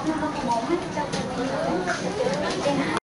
밥을 먹고 뭐 하겠다고